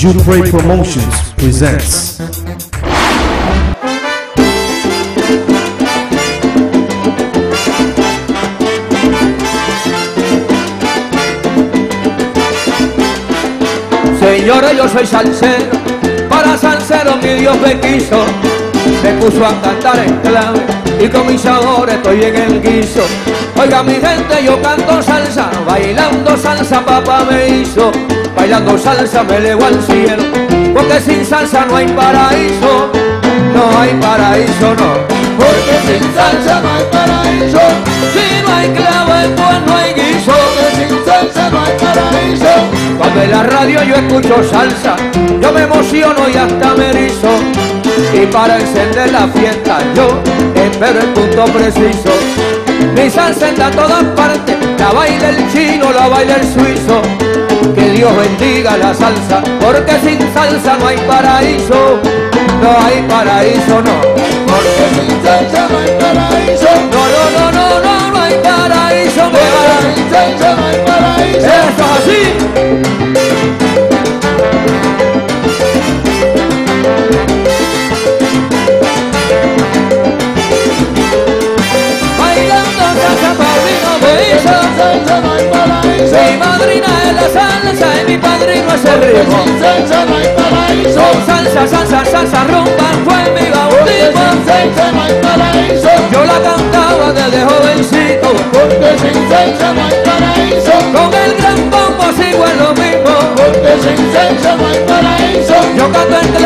Jude Ray Promotions presents. Señores, yo soy salsero, para salsero mi Dios me quiso, me puso a cantar en clave y con mis sabores estoy en el guiso. Oiga mi gente, yo canto salsa, bailando salsa papá me hizo, bailando salsa me elevo al cielo, porque sin salsa no hay paraíso, no hay paraíso, no. Porque sin salsa no hay paraíso, si no hay clave pues no hay guiso, porque sin salsa no hay paraíso. Cuando en la radio yo escucho salsa, yo me emociono y hasta me erizo. Y para encender la fiesta yo espero el punto preciso. Mi salsa está a todas partes, la baila el chino, la baila el suizo. Que Dios bendiga la salsa, porque sin salsa no hay paraíso. No hay paraíso, no. Porque sin salsa no hay paraíso. No, no, no, no, no, no hay paraíso. Porque sin salsa no hay paraíso. Eso es así. Bailando salsa padrino me hizo salsa no hay paraíso salsa y mi padrino es el ritmo. Salsa no hay paraíso Salsa, salsa, salsa, rumba fue mi bautismo salsa no hay paraíso Yo la cantaba desde jovencito. Porque sin salsa no hay paraíso Con el gran bombo sigo en lo mismo. Porque sin salsa no hay paraíso Yo canto en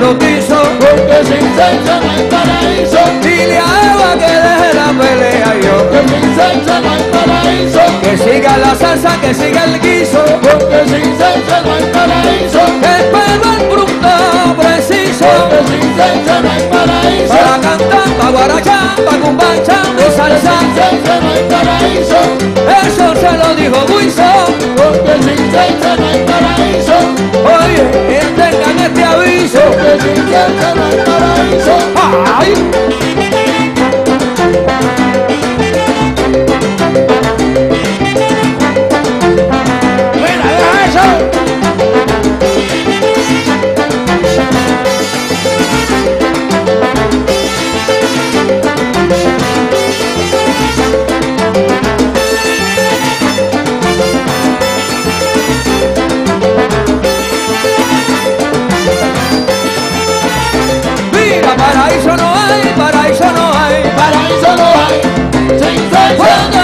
lo quiso Porque sin salsa no hay paraíso. Dile a que deje la pelea. Yo Que sin salsa no hay paraíso. Que siga la salsa, que siga el guiso. Porque sin salsa no hay paraíso. El punto preciso. Porque sin salsa no hay paraíso. Para cantar, pa' guarachá, pa' cumbacha, mi salsa Sin salsa no hay paraíso. Eso se lo dijo Guiso Porque sin salsa no hay paraíso ¡Ay!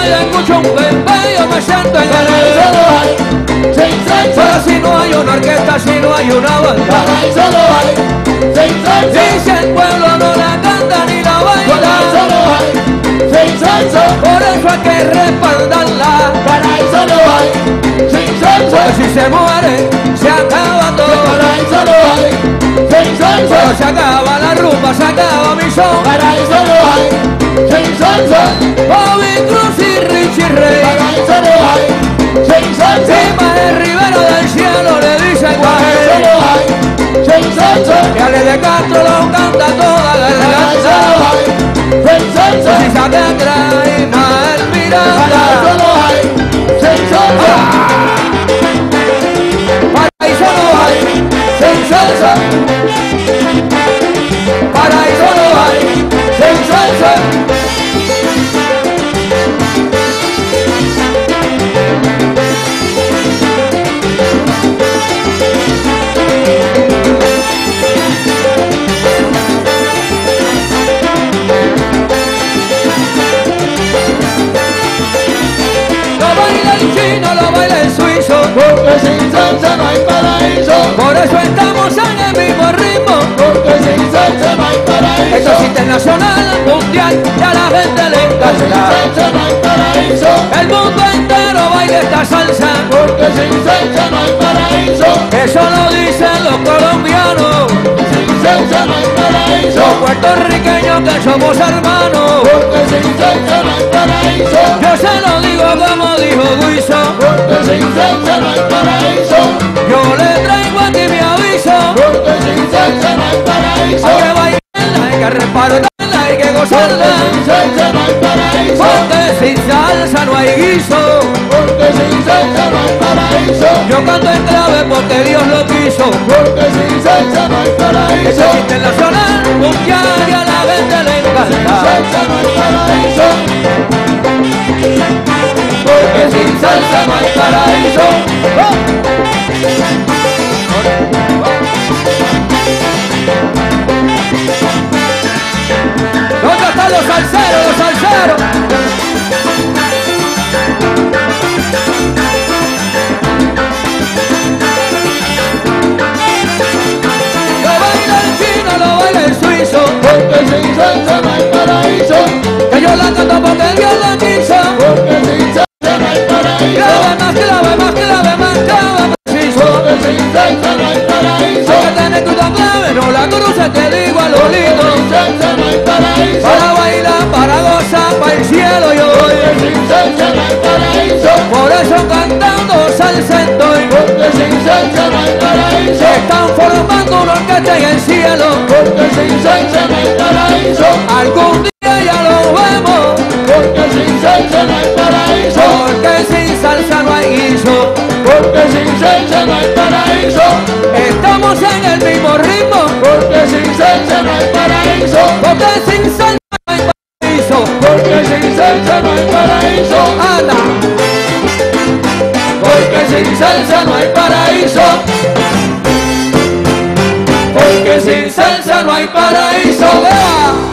Cuando yo escucho un bebé, yo me siento en salsa. Pero si no hay una orquesta, si no hay una banda. Y si el pueblo no la canta ni la baila. Por eso hay que respaldarla. Porque si se muere, se acaba todo. Pero se acaba la rumba, se acaba mi son. Salsa. Porque sin salsa no hay paraíso. Por eso estamos en el mismo ritmo, porque sin salsa no hay paraíso. Esto es internacional, mundial, y a la gente le encanta. Sin salsa no hay paraíso. El mundo entero baila esta salsa, porque sin salsa no hay paraíso. Eso lo dicen los colombianos, sin salsa no hay paraíso. Los puertorriqueños que somos hermanos, porque sin salsa no hay paraíso. Yo se lo digo como dijo Guiso, porque sin salsa no hay paraíso. Yo le traigo aquí mi aviso, porque sin salsa no hay paraíso. Hay que bailarla, hay que repartirla, hay que gozarla. Sin salsa no hay paraíso. Porque sin salsa no hay guiso. Porque sin salsa no hay paraíso. Yo canto en clave porque Dios lo quiso. porque sin salsa no hay paraíso. Internacional, mundial salsa no hay paraíso. ¿Dónde están los salseros, los salseros? Lo baila el chino, lo baila el suizo Porque sin salsa no hay paraíso Que yo la canto salsa Por eso cantando salsa estoy Porque sin salsa no hay paraíso. Están formando una orquesta en el cielo. Porque sin salsa no hay paraíso. Algún día ya lo vemos. Porque sin salsa no hay paraíso. Porque sin salsa no hay guiso. Porque sin salsa no hay paraíso. Estamos en el mismo ritmo. Porque sin salsa no hay paraíso. Porque sin salsa sin salsa no hay paraíso Anda porque sin salsa no hay paraíso. Porque sin salsa no hay paraíso. ¡Vea!